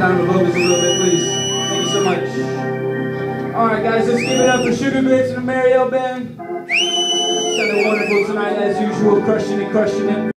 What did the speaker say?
Down the vocals a little bit, please. Thank you so much. All right, guys, let's give it up for Suga Grits and the Mary-El Band. Sounded wonderful tonight, as usual, crushing it, crushing it.